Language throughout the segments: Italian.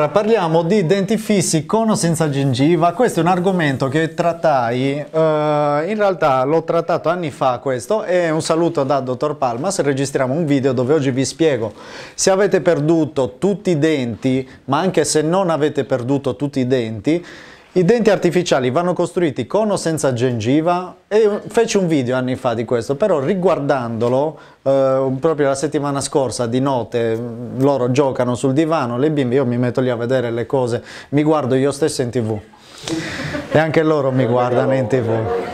Allora, parliamo di denti fissi con o senza gengiva. Questo è un argomento che trattai, eh, in realtà l'ho trattato anni fa questo, e un saluto da Dottor Palmas, registriamo un video dove oggi vi spiego se avete perduto tutti i denti, ma anche se non avete perduto tutti i denti, i denti artificiali vanno costruiti con o senza gengiva e feci un video anni fa di questo, però riguardandolo, eh, proprio la settimana scorsa di notte loro giocano sul divano, le bimbe, io mi metto lì a vedere le cose, mi guardo io stesso in tv e anche loro mi guardano in tv.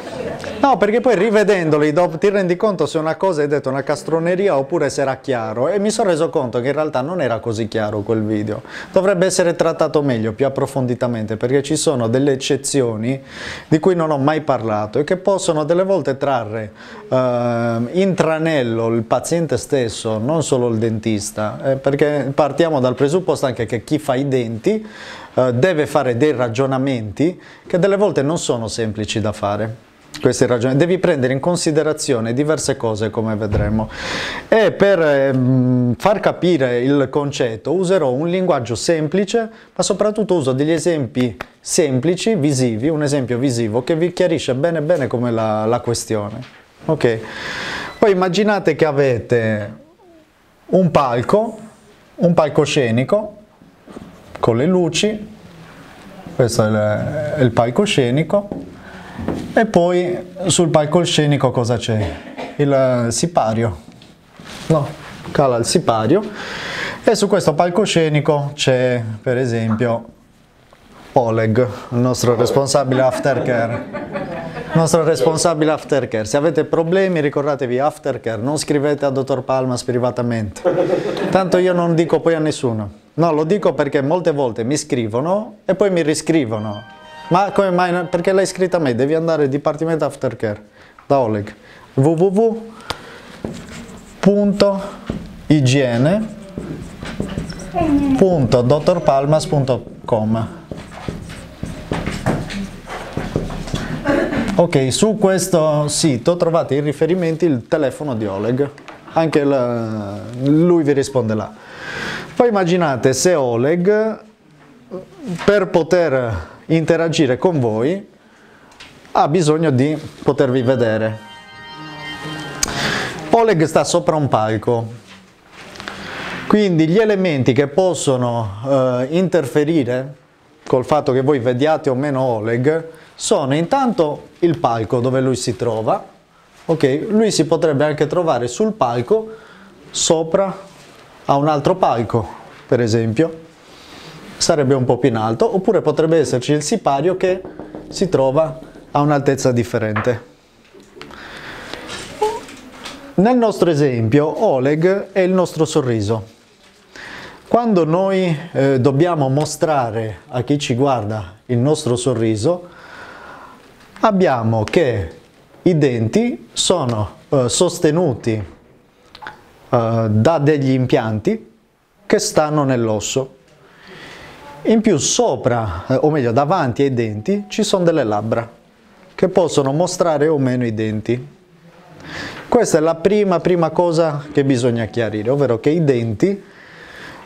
No, perché poi rivedendoli ti rendi conto se una cosa hai detto una castroneria oppure se era chiaro. E mi sono reso conto che in realtà non era così chiaro quel video. Dovrebbe essere trattato meglio, più approfonditamente, perché ci sono delle eccezioni di cui non ho mai parlato e che possono delle volte trarre eh, in tranello il paziente stesso, non solo il dentista, eh, perché partiamo dal presupposto anche che chi fa i denti eh, deve fare dei ragionamenti che delle volte non sono semplici da fare queste ragioni, devi prendere in considerazione diverse cose come vedremo. E per ehm, far capire il concetto userò un linguaggio semplice ma soprattutto uso degli esempi semplici, visivi, un esempio visivo che vi chiarisce bene bene come la, la questione. Ok, poi immaginate che avete un palco un palcoscenico con le luci. Questo è il, è il palcoscenico e poi sul palcoscenico cosa c'è? Il sipario. No, cala il sipario. E su questo palcoscenico c'è per esempio Oleg, il nostro responsabile aftercare. Il nostro responsabile aftercare. Se avete problemi ricordatevi aftercare, non scrivete a dottor Palmas privatamente. Tanto io non dico poi a nessuno. No, lo dico perché molte volte mi scrivono e poi mi riscrivono ma come mai? Perché l'hai scritta a me, devi andare al Dipartimento Aftercare da Oleg www.igiene.dottorpalmas.com Ok, su questo sito trovate i riferimenti, il telefono di Oleg, anche la, lui vi risponde là. Poi immaginate se Oleg per poter interagire con voi ha bisogno di potervi vedere. Oleg sta sopra un palco, quindi gli elementi che possono eh, interferire col fatto che voi vediate o meno Oleg sono intanto il palco dove lui si trova, ok? Lui si potrebbe anche trovare sul palco sopra a un altro palco, per esempio, sarebbe un po' più in alto, oppure potrebbe esserci il sipario che si trova a un'altezza differente. Nel nostro esempio, Oleg è il nostro sorriso. Quando noi eh, dobbiamo mostrare a chi ci guarda il nostro sorriso, abbiamo che i denti sono eh, sostenuti eh, da degli impianti che stanno nell'osso. In più sopra, eh, o meglio davanti ai denti, ci sono delle labbra che possono mostrare o meno i denti. Questa è la prima, prima cosa che bisogna chiarire, ovvero che i denti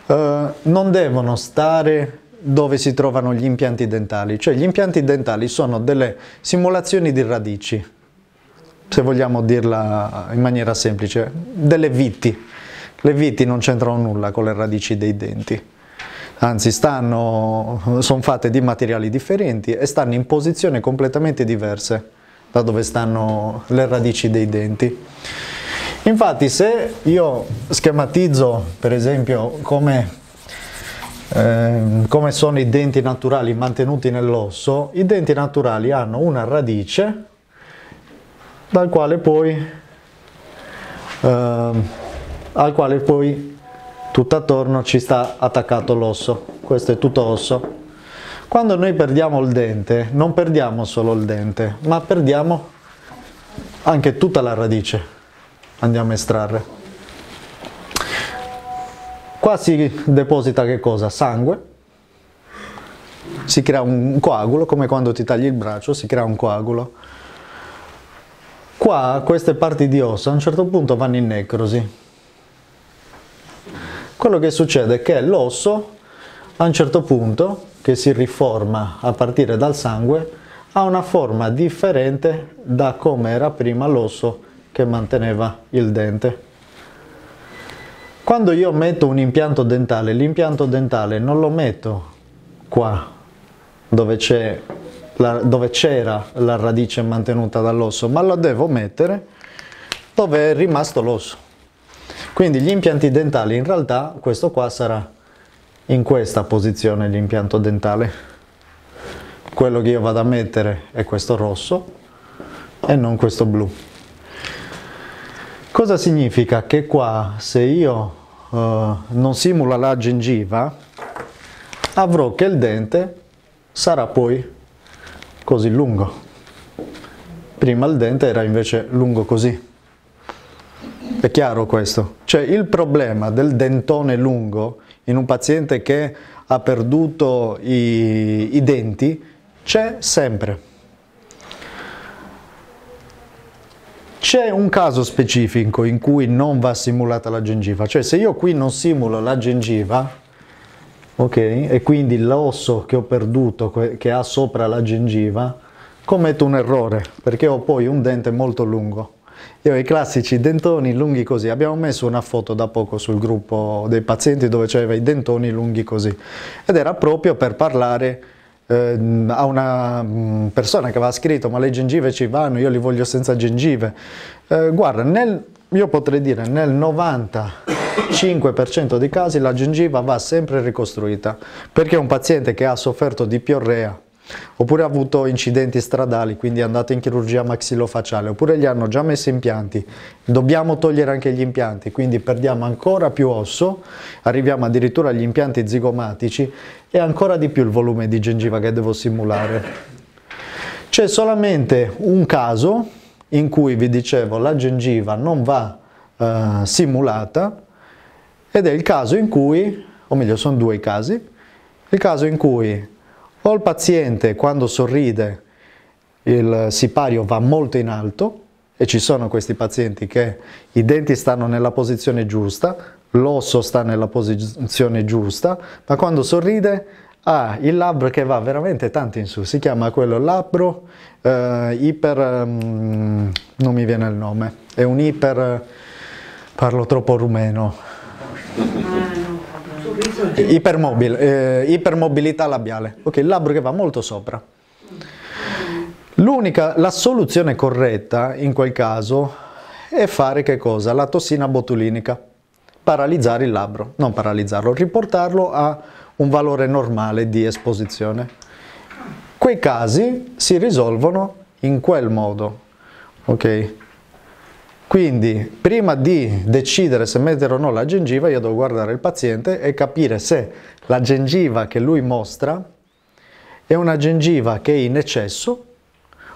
eh, non devono stare dove si trovano gli impianti dentali, cioè gli impianti dentali sono delle simulazioni di radici, se vogliamo dirla in maniera semplice, delle viti. Le viti non c'entrano nulla con le radici dei denti anzi sono fatte di materiali differenti e stanno in posizioni completamente diverse da dove stanno le radici dei denti. Infatti se io schematizzo per esempio come, eh, come sono i denti naturali mantenuti nell'osso, i denti naturali hanno una radice dal quale poi, eh, al quale poi tutto attorno ci sta attaccato l'osso, questo è tutto osso. Quando noi perdiamo il dente, non perdiamo solo il dente, ma perdiamo anche tutta la radice, andiamo a estrarre. Qua si deposita che cosa? Sangue, si crea un coagulo, come quando ti tagli il braccio, si crea un coagulo. Qua queste parti di ossa a un certo punto vanno in necrosi, quello che succede è che l'osso a un certo punto, che si riforma a partire dal sangue, ha una forma differente da come era prima l'osso che manteneva il dente. Quando io metto un impianto dentale, l'impianto dentale non lo metto qua, dove c'era la radice mantenuta dall'osso, ma lo devo mettere dove è rimasto l'osso. Quindi gli impianti dentali, in realtà, questo qua sarà in questa posizione l'impianto dentale. Quello che io vado a mettere è questo rosso e non questo blu. Cosa significa? Che qua se io uh, non simula la gengiva, avrò che il dente sarà poi così lungo. Prima il dente era invece lungo così. È chiaro questo? Cioè il problema del dentone lungo in un paziente che ha perduto i, i denti c'è sempre. C'è un caso specifico in cui non va simulata la gengiva, cioè se io qui non simulo la gengiva, ok, e quindi l'osso che ho perduto, che ha sopra la gengiva, commetto un errore, perché ho poi un dente molto lungo. Io ho i classici dentoni lunghi così, abbiamo messo una foto da poco sul gruppo dei pazienti dove c'erano i dentoni lunghi così, ed era proprio per parlare eh, a una mm, persona che aveva scritto ma le gengive ci vanno, io li voglio senza gengive. Eh, guarda, nel, io potrei dire nel 95% dei casi la gengiva va sempre ricostruita perché un paziente che ha sofferto di piorrea oppure ha avuto incidenti stradali, quindi è andato in chirurgia maxillofacciale, oppure gli hanno già messo impianti, dobbiamo togliere anche gli impianti, quindi perdiamo ancora più osso, arriviamo addirittura agli impianti zigomatici e ancora di più il volume di gengiva che devo simulare. C'è solamente un caso in cui vi dicevo la gengiva non va eh, simulata ed è il caso in cui, o meglio sono due i casi, il caso in cui o il paziente quando sorride il sipario va molto in alto e ci sono questi pazienti che i denti stanno nella posizione giusta, l'osso sta nella posizione giusta, ma quando sorride ha il labbro che va veramente tanto in su, si chiama quello labbro eh, iper, um, non mi viene il nome, è un iper, parlo troppo rumeno, Ipermobile, eh, ipermobilità labiale. Ok, il labbro che va molto sopra. L'unica, la soluzione corretta in quel caso è fare che cosa? La tossina botulinica. Paralizzare il labbro, non paralizzarlo, riportarlo a un valore normale di esposizione. Quei casi si risolvono in quel modo. Ok? Quindi prima di decidere se mettere o no la gengiva io devo guardare il paziente e capire se la gengiva che lui mostra è una gengiva che è in eccesso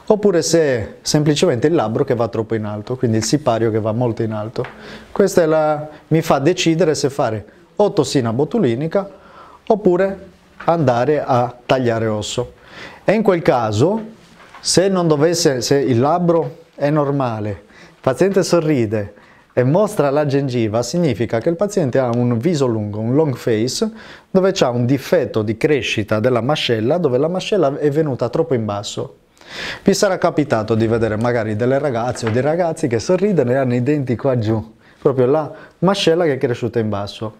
oppure se è semplicemente il labbro che va troppo in alto, quindi il sipario che va molto in alto. Questo la, mi fa decidere se fare o tossina botulinica oppure andare a tagliare osso. E in quel caso, se, dovesse, se il labbro è normale paziente sorride e mostra la gengiva, significa che il paziente ha un viso lungo, un long face, dove c'è un difetto di crescita della mascella, dove la mascella è venuta troppo in basso. Vi sarà capitato di vedere magari delle ragazze o dei ragazzi che sorridono e hanno i denti qua giù, proprio la mascella che è cresciuta in basso.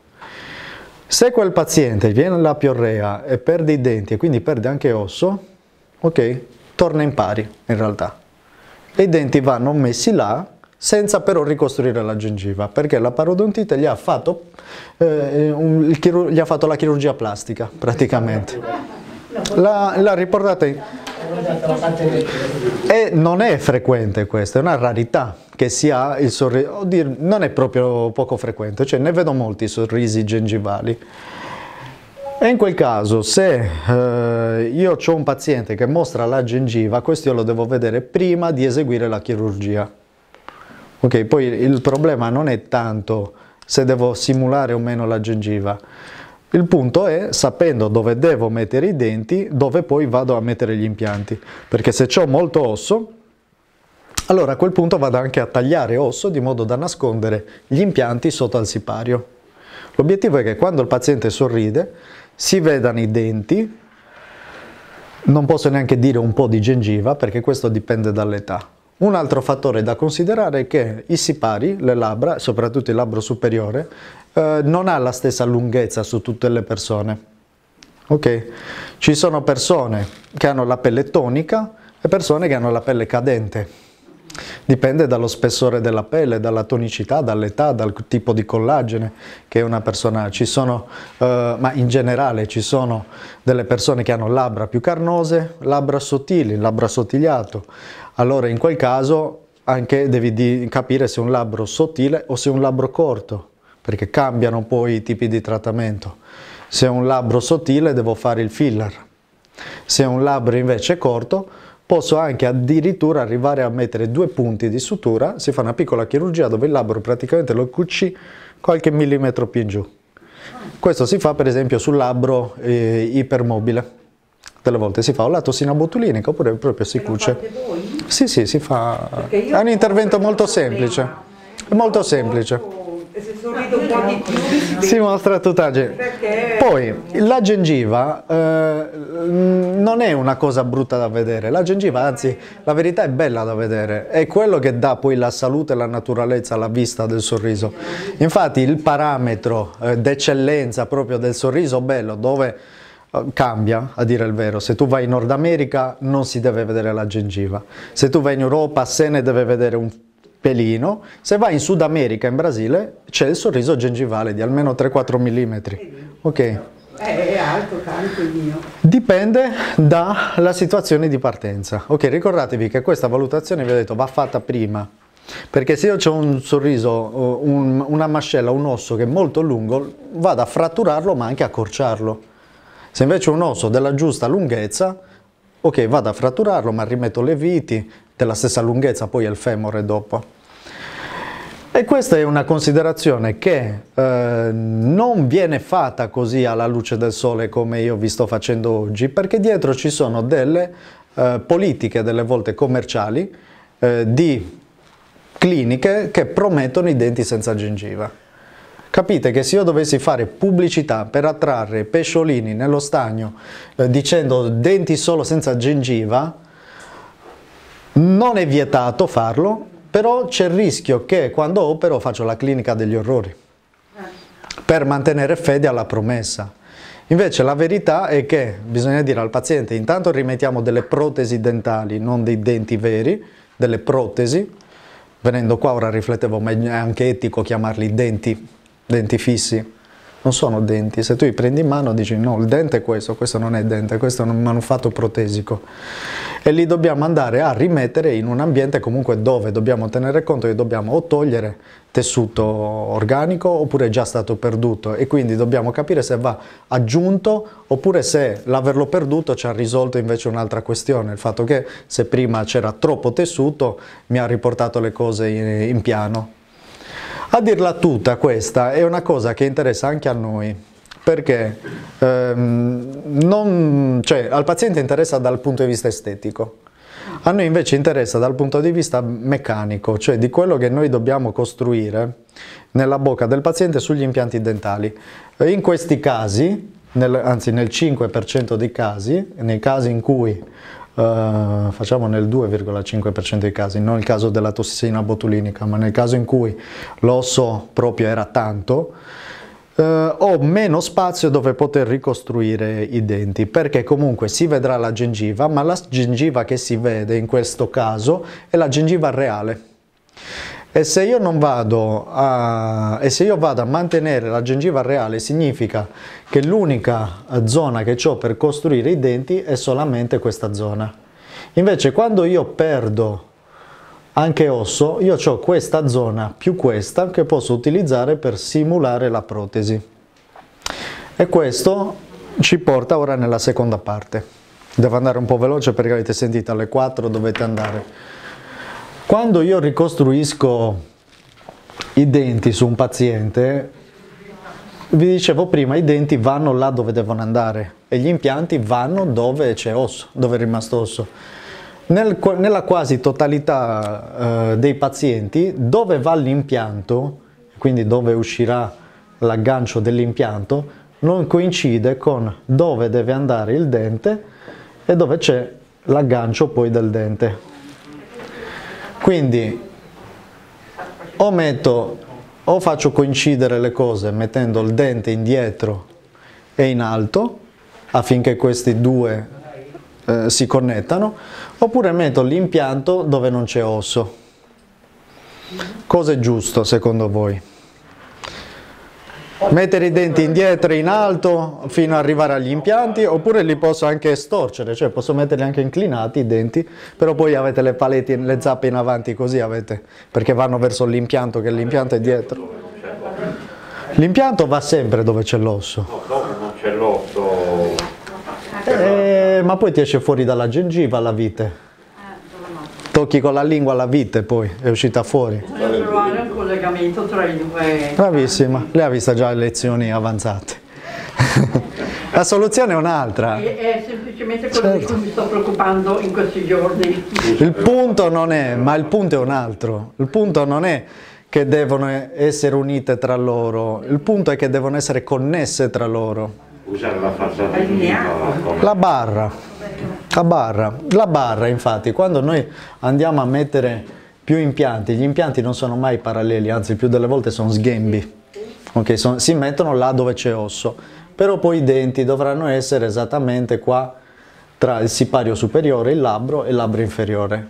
Se quel paziente viene alla piorrea e perde i denti e quindi perde anche osso, ok, torna in pari in realtà. E i denti vanno messi là senza però ricostruire la gengiva, perché la parodontite gli ha fatto, eh, un, gli ha fatto la chirurgia plastica, praticamente. L'ha riportata in... E non è frequente questo, è una rarità che si ha il sorriso, non è proprio poco frequente, cioè ne vedo molti sorrisi gengivali. E in quel caso, se eh, io ho un paziente che mostra la gengiva, questo io lo devo vedere prima di eseguire la chirurgia. Ok, poi il problema non è tanto se devo simulare o meno la gengiva. Il punto è, sapendo dove devo mettere i denti, dove poi vado a mettere gli impianti. Perché se ho molto osso, allora a quel punto vado anche a tagliare osso di modo da nascondere gli impianti sotto al sipario. L'obiettivo è che quando il paziente sorride, si vedano i denti, non posso neanche dire un po' di gengiva perché questo dipende dall'età. Un altro fattore da considerare è che i sipari, le labbra, soprattutto il labbro superiore, eh, non ha la stessa lunghezza su tutte le persone. Ok? Ci sono persone che hanno la pelle tonica e persone che hanno la pelle cadente. Dipende dallo spessore della pelle, dalla tonicità, dall'età, dal tipo di collagene che una persona ha. Ci sono, eh, ma in generale ci sono delle persone che hanno labbra più carnose, labbra sottili, labbra assottigliato. Allora in quel caso anche devi capire se è un labbro sottile o se è un labbro corto, perché cambiano poi i tipi di trattamento. Se è un labbro sottile devo fare il filler. Se è un labbro invece corto posso anche addirittura arrivare a mettere due punti di sutura, si fa una piccola chirurgia dove il labbro praticamente lo cuci qualche millimetro più in giù. Questo si fa per esempio sul labbro eh, ipermobile. Delle volte si fa o la tossina botulinica oppure proprio si cuce. Sì, sì, si fa. È un intervento molto semplice. È molto semplice sorrido un po' di più si mostra tutta gente. Perché... Poi la gengiva eh, non è una cosa brutta da vedere, la gengiva anzi la verità è bella da vedere, è quello che dà poi la salute la naturalezza alla vista del sorriso. Infatti il parametro eh, d'eccellenza proprio del sorriso bello dove eh, cambia a dire il vero, se tu vai in Nord America non si deve vedere la gengiva, se tu vai in Europa se ne deve vedere un pelino, se vai in Sud America, in Brasile, c'è il sorriso gengivale di almeno 3-4 mm. Ok. È alto, tanto il mio. Dipende dalla situazione di partenza. Ok, ricordatevi che questa valutazione, vi ho detto, va fatta prima. Perché se io ho un sorriso, un, una mascella, un osso che è molto lungo, vado a fratturarlo ma anche a accorciarlo. Se invece ho un osso della giusta lunghezza, ok, vado a fratturarlo ma rimetto le viti della stessa lunghezza, poi è il femore dopo. E questa è una considerazione che eh, non viene fatta così alla luce del sole come io vi sto facendo oggi, perché dietro ci sono delle eh, politiche, delle volte commerciali, eh, di cliniche che promettono i denti senza gengiva. Capite che se io dovessi fare pubblicità per attrarre pesciolini nello stagno eh, dicendo denti solo senza gengiva, non è vietato farlo, però c'è il rischio che quando opero faccio la clinica degli orrori per mantenere fede alla promessa. Invece la verità è che bisogna dire al paziente intanto rimettiamo delle protesi dentali, non dei denti veri, delle protesi. Venendo qua ora riflettevo, ma è anche etico chiamarli denti, denti fissi. Non sono denti, se tu li prendi in mano dici no, il dente è questo, questo non è dente, questo è un manufatto protesico e li dobbiamo andare a rimettere in un ambiente comunque dove dobbiamo tenere conto che dobbiamo o togliere tessuto organico oppure è già stato perduto. E quindi dobbiamo capire se va aggiunto oppure se l'averlo perduto ci ha risolto invece un'altra questione, il fatto che se prima c'era troppo tessuto mi ha riportato le cose in, in piano. A dirla tutta questa è una cosa che interessa anche a noi, perché ehm, non, cioè, al paziente interessa dal punto di vista estetico, a noi invece interessa dal punto di vista meccanico, cioè di quello che noi dobbiamo costruire nella bocca del paziente sugli impianti dentali. In questi casi, nel, anzi nel 5% dei casi, nei casi in cui Uh, facciamo nel 2,5% dei casi, non il caso della tossina botulinica, ma nel caso in cui l'osso proprio era tanto, Uh, ho meno spazio dove poter ricostruire i denti perché comunque si vedrà la gengiva ma la gengiva che si vede in questo caso è la gengiva reale e se io non vado a, e se io vado a mantenere la gengiva reale significa che l'unica zona che ho per costruire i denti è solamente questa zona invece quando io perdo anche osso, io ho questa zona più questa che posso utilizzare per simulare la protesi. E questo ci porta ora nella seconda parte. Devo andare un po' veloce perché avete sentito alle 4 dovete andare. Quando io ricostruisco i denti su un paziente, vi dicevo prima, i denti vanno là dove devono andare e gli impianti vanno dove c'è osso, dove è rimasto osso. Nel, nella quasi totalità eh, dei pazienti dove va l'impianto, quindi dove uscirà l'aggancio dell'impianto, non coincide con dove deve andare il dente e dove c'è l'aggancio poi del dente. Quindi o metto o faccio coincidere le cose mettendo il dente indietro e in alto affinché questi due eh, si connettano oppure metto l'impianto dove non c'è osso cosa è giusto secondo voi? Mettere i denti indietro e in alto fino ad arrivare agli impianti oppure li posso anche storcere, cioè posso metterli anche inclinati i denti, però poi avete le palette, le zappe in avanti così avete, perché vanno verso l'impianto che l'impianto è dietro. L'impianto va sempre dove c'è l'osso. No, dove non c'è l'osso. Eh, ma poi ti esce fuori dalla gengiva la vite. Tocchi con la lingua la vite poi, è uscita fuori. Collegamento tra i due. Bravissima, lei ha visto già le lezioni avanzate. La soluzione è un'altra. È, è semplicemente quello di cui mi sto preoccupando in questi giorni. Il punto non è, ma il punto è un altro. Il punto non è che devono essere unite tra loro, il punto è che devono essere connesse tra loro. Usare la facciata La barra, la barra, la barra infatti, quando noi andiamo a mettere più impianti, gli impianti non sono mai paralleli, anzi più delle volte sono sghembi, ok? Sono- si mettono là dove c'è osso, però poi i denti dovranno essere esattamente qua tra il sipario superiore, il labbro e il labbro inferiore.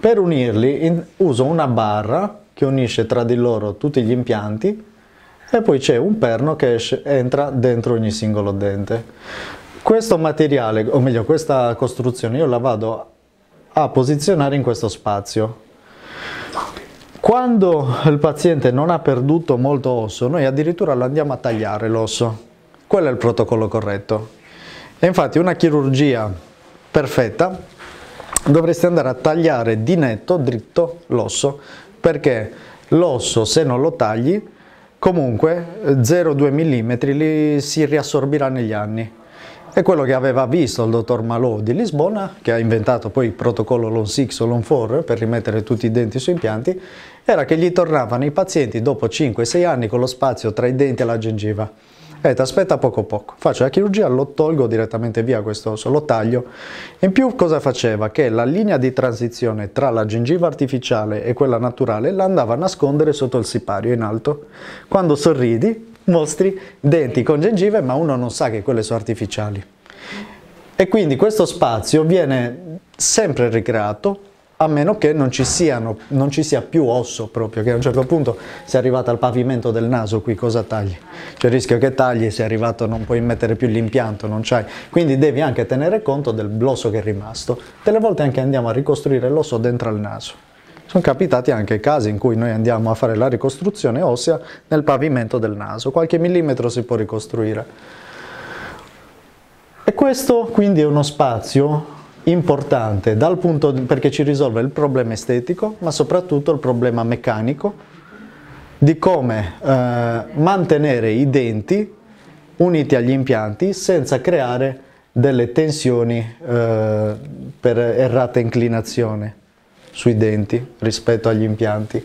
Per unirli in- uso una barra che unisce tra di loro tutti gli impianti e poi c'è un perno che esce- entra dentro ogni singolo dente. Questo materiale, o meglio questa costruzione, io la vado a posizionare in questo spazio. Quando il paziente non ha perduto molto osso, noi addirittura lo andiamo a tagliare l'osso. Quello è il protocollo corretto. E infatti una chirurgia perfetta dovresti andare a tagliare di netto, dritto, l'osso, perché l'osso se non lo tagli, comunque eh, 0,2 mm li si riassorbirà negli anni. È quello che aveva visto il dottor Malò di Lisbona, che ha inventato poi il protocollo LON 6 o LON 4 per rimettere tutti i denti sui impianti, era che gli tornavano i pazienti dopo 5-6 anni con lo spazio tra i denti e la gengiva. Ha detto aspetta poco poco, faccio la chirurgia, lo tolgo direttamente via questo osso, lo taglio. In più cosa faceva? Che la linea di transizione tra la gengiva artificiale e quella naturale la andava a nascondere sotto il sipario in alto. Quando sorridi mostri denti con gengive ma uno non sa che quelle sono artificiali. E quindi questo spazio viene sempre ricreato a meno che non ci, siano, non ci sia più osso proprio, che a un certo punto sei arrivato al pavimento del naso, qui cosa tagli? C'è il rischio che tagli, sei arrivato non puoi mettere più l'impianto, non c'hai. Quindi devi anche tenere conto dell'osso che è rimasto. Delle volte anche andiamo a ricostruire l'osso dentro al naso. Sono capitati anche casi in cui noi andiamo a fare la ricostruzione ossea nel pavimento del naso, qualche millimetro si può ricostruire. E questo quindi è uno spazio importante dal punto perché ci risolve il problema estetico, ma soprattutto il problema meccanico di come eh, mantenere i denti uniti agli impianti senza creare delle tensioni eh, per errata inclinazione sui denti rispetto agli impianti.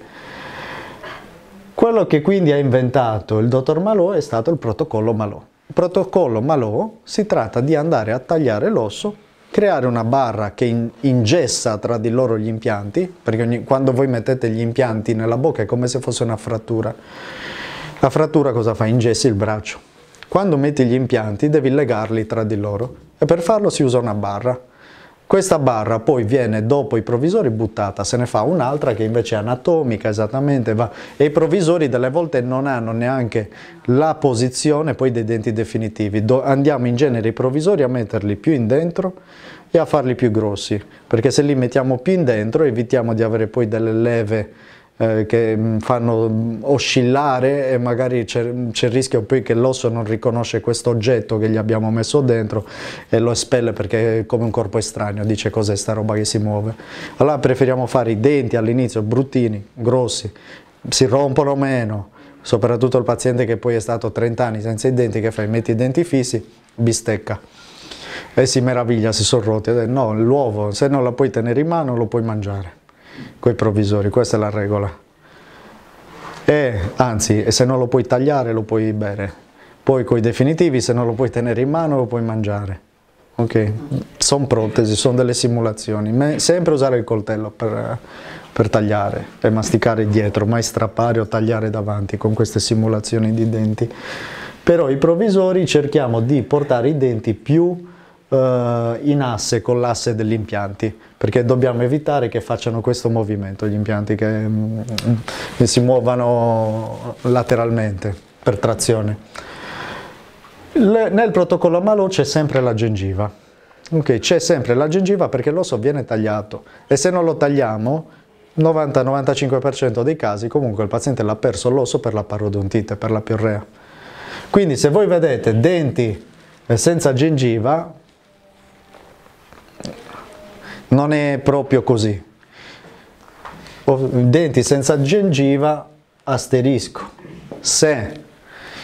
Quello che quindi ha inventato il dottor Malò è stato il protocollo Malò. Il protocollo Malò si tratta di andare a tagliare l'osso, creare una barra che in- ingessa tra di loro gli impianti, perché ogni- quando voi mettete gli impianti nella bocca è come se fosse una frattura. La frattura cosa fa? Ingessi il braccio. Quando metti gli impianti devi legarli tra di loro e per farlo si usa una barra. Questa barra poi viene dopo i provvisori buttata, se ne fa un'altra che invece è anatomica esattamente va. e i provvisori delle volte non hanno neanche la posizione poi dei denti definitivi. Do- andiamo in genere i provvisori a metterli più in dentro e a farli più grossi, perché se li mettiamo più in dentro evitiamo di avere poi delle leve eh, che mh, fanno mh, oscillare e magari c'è, il rischio poi che l'osso non riconosce questo oggetto che gli abbiamo messo dentro e lo espelle perché è come un corpo estraneo, dice cos'è sta roba che si muove. Allora preferiamo fare i denti all'inizio bruttini, grossi, si rompono meno, soprattutto il paziente che poi è stato 30 anni senza i denti, che fai? Metti i denti fissi, bistecca. E si meraviglia, si sono rotti. No, l'uovo, se non la puoi tenere in mano, lo puoi mangiare coi provvisori, questa è la regola. E anzi, se non lo puoi tagliare, lo puoi bere. Poi con i definitivi, se non lo puoi tenere in mano, lo puoi mangiare. Ok, sono protesi, sono delle simulazioni. Me, sempre usare il coltello per, per tagliare e masticare dietro, mai strappare o tagliare davanti con queste simulazioni di denti. Però i provvisori cerchiamo di portare i denti più in asse con l'asse degli impianti perché dobbiamo evitare che facciano questo movimento gli impianti che, mm, che si muovano lateralmente per trazione. Le, nel protocollo Malò c'è sempre la gengiva okay, c'è sempre la gengiva perché l'osso viene tagliato e se non lo tagliamo 90-95% dei casi comunque il paziente l'ha perso l'osso per la parodontite, per la piorrea. Quindi se voi vedete denti senza gengiva non è proprio così. Denti senza gengiva, asterisco. Se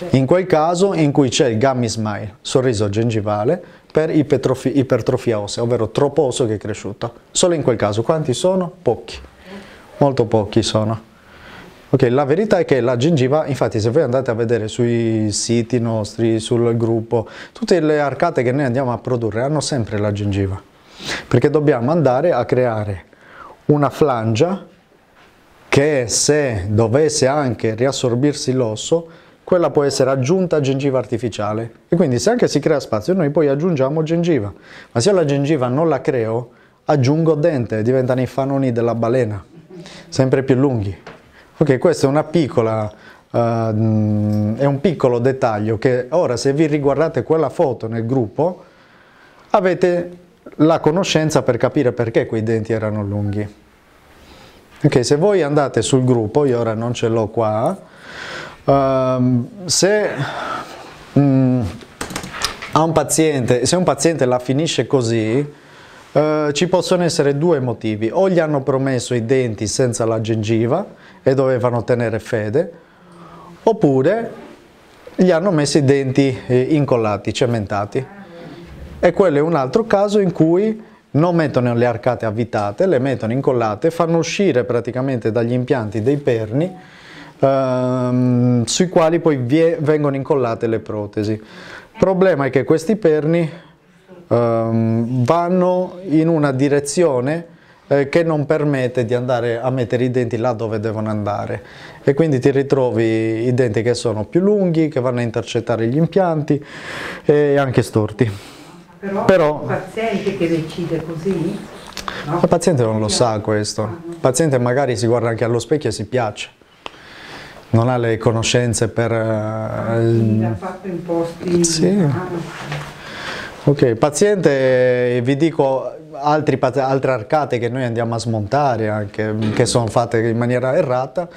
in quel caso in cui c'è il gummy smile, sorriso gengivale, per ipertrofia ossea, ovvero troppo osso che è cresciuto. Solo in quel caso. Quanti sono? Pochi. Molto pochi sono. Ok, la verità è che la gengiva, infatti se voi andate a vedere sui siti nostri, sul gruppo, tutte le arcate che noi andiamo a produrre hanno sempre la gengiva perché dobbiamo andare a creare una flangia che se dovesse anche riassorbirsi l'osso, quella può essere aggiunta a gengiva artificiale e quindi se anche si crea spazio noi poi aggiungiamo gengiva, ma se io la gengiva non la creo, aggiungo dente, diventano i fanoni della balena, sempre più lunghi. Ok, questo è piccola, uh, è un piccolo dettaglio che ora se vi riguardate quella foto nel gruppo avete la conoscenza per capire perché quei denti erano lunghi. Ok, se voi andate sul gruppo, io ora non ce l'ho qua, um, se, um, un paziente, se un paziente la finisce così, Uh, ci possono essere due motivi, o gli hanno promesso i denti senza la gengiva e dovevano tenere fede, oppure gli hanno messo i denti eh, incollati, cementati e quello è un altro caso in cui non mettono le arcate avvitate, le mettono incollate, fanno uscire praticamente dagli impianti dei perni ehm, sui quali poi vengono incollate le protesi. Il problema è che questi perni ehm, vanno in una direzione eh, che non permette di andare a mettere i denti là dove devono andare e quindi ti ritrovi i denti che sono più lunghi, che vanno a intercettare gli impianti e anche storti. Però, Però il paziente che decide così... No? Il paziente non lo sa questo, il paziente magari si guarda anche allo specchio e si piace, non ha le conoscenze per... Ah, uh, ha fatto imposti... Sì. Ok, paziente, vi dico altri, altre arcate che noi andiamo a smontare, anche, che sono fatte in maniera errata,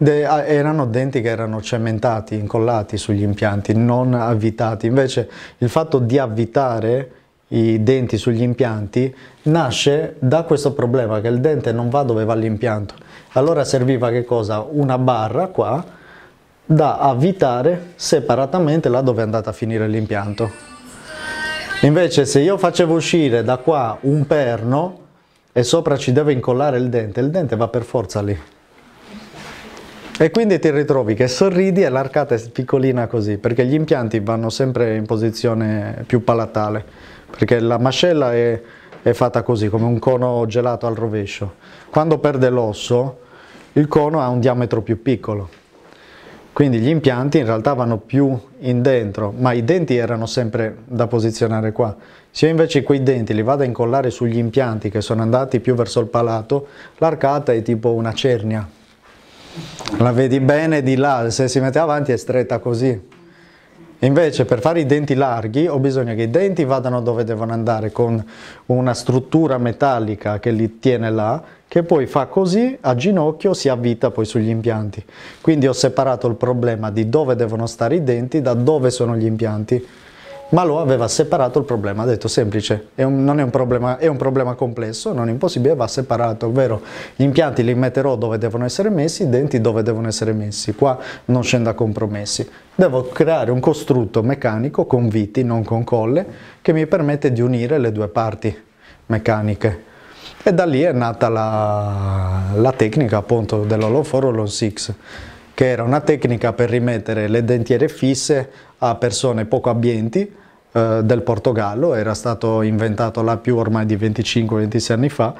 De, erano denti che erano cementati, incollati sugli impianti, non avvitati. Invece il fatto di avvitare i denti sugli impianti nasce da questo problema che il dente non va dove va l'impianto. Allora serviva che cosa? Una barra qua da avvitare separatamente là dove è andata a finire l'impianto. Invece se io facevo uscire da qua un perno e sopra ci deve incollare il dente, il dente va per forza lì. E quindi ti ritrovi che sorridi e l'arcata è piccolina così, perché gli impianti vanno sempre in posizione più palatale, perché la mascella è, è fatta così, come un cono gelato al rovescio. Quando perde l'osso, il cono ha un diametro più piccolo. Quindi gli impianti in realtà vanno più in dentro, ma i denti erano sempre da posizionare qua. Se io invece quei denti li vado a incollare sugli impianti che sono andati più verso il palato, l'arcata è tipo una cernia, la vedi bene di là, se si mette avanti è stretta così. Invece per fare i denti larghi ho bisogno che i denti vadano dove devono andare con una struttura metallica che li tiene là, che poi fa così, a ginocchio si avvita poi sugli impianti. Quindi ho separato il problema di dove devono stare i denti da dove sono gli impianti ma lo aveva separato il problema, ha detto semplice, è un, non è un, problema, è un problema complesso, non è impossibile, va separato, ovvero gli impianti li metterò dove devono essere messi, i denti dove devono essere messi, qua non scendo a compromessi. Devo creare un costrutto meccanico con viti, non con colle, che mi permette di unire le due parti meccaniche. E da lì è nata la, la tecnica appunto dell'Holoforo Long 6 che era una tecnica per rimettere le dentiere fisse a persone poco abbienti eh, del Portogallo, era stato inventato là più ormai di 25-26 anni fa,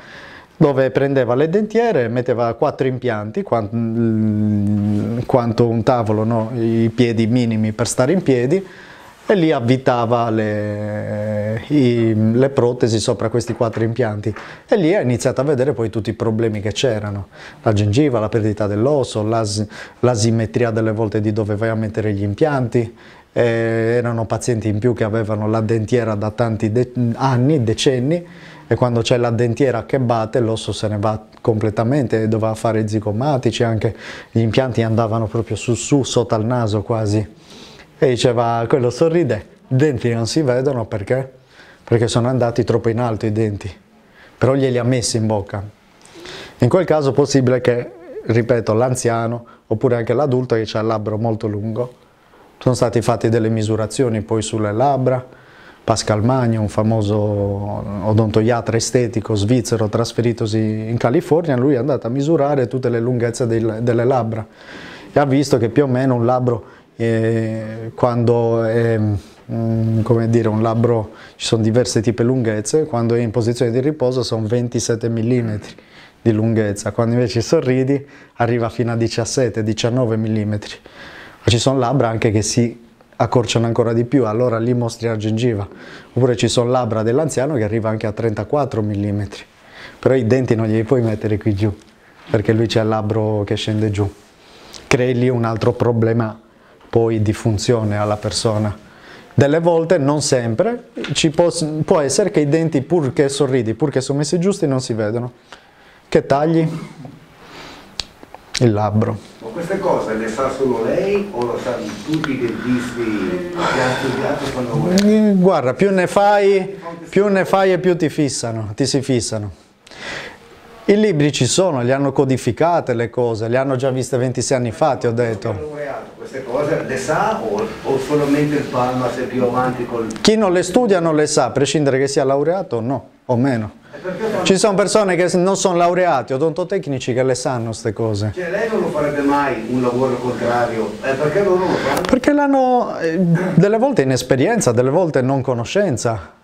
dove prendeva le dentiere, metteva quattro impianti, quanto, quanto un tavolo, no? i piedi minimi per stare in piedi, e lì avvitava le, i, le, protesi sopra questi quattro impianti. E lì ha iniziato a vedere poi tutti i problemi che c'erano, la gengiva, la perdita dell'osso, l'as, l'asimmetria delle volte di dove vai a mettere gli impianti, eh, erano pazienti in più che avevano la dentiera da tanti de anni, decenni. E quando c'è la dentiera che batte l'osso se ne va completamente, doveva fare zigomatici, anche gli impianti andavano proprio su, su sotto al naso quasi e diceva, quello sorride, i denti non si vedono perché? Perché sono andati troppo in alto i denti, però glieli ha messi in bocca. In quel caso è possibile che, ripeto, l'anziano oppure anche l'adulto che ha il labbro molto lungo, sono stati fatti delle misurazioni poi sulle labbra, Pascal Magno, un famoso odontoiatra estetico svizzero trasferitosi in California, lui è andato a misurare tutte le lunghezze delle labbra e ha visto che più o meno un labbro e quando è mm, come dire, un labbro, ci sono diverse tipi di lunghezze, quando è in posizione di riposo sono 27 mm di lunghezza, quando invece sorridi arriva fino a 17-19 mm. Ci sono labbra anche che si accorciano ancora di più, allora lì mostri la gengiva. Oppure ci sono labbra dell'anziano che arriva anche a 34 mm. Però i denti non glieli puoi mettere qui giù, perché lui c'è il labbro che scende giù. Crei lì un altro problema poi di funzione alla persona. Delle volte, non sempre, può, può, essere che i denti, pur che sorridi, pur che sono messi giusti, non si vedono. Che tagli? Il labbro. Ma queste cose le sa solo lei o lo sanno tutti i dentisti che hanno studiato quando vuoi? Eh, guarda, più ne fai, più ne fai e più ti fissano, ti si fissano. I libri ci sono, li hanno codificate le cose, le hanno già viste 26 anni fa, ti ho detto. Queste cose le sa o, o solamente il Palma se più avanti col... Chi non le studia non le sa, a prescindere che sia laureato o no, o meno. Ci sono persone che non sono laureati, odontotecnici che le sanno queste cose. Cioè lei non lo farebbe mai un lavoro contrario, eh, perché loro lo fanno? Perché l'hanno, eh, delle volte inesperienza, delle volte non conoscenza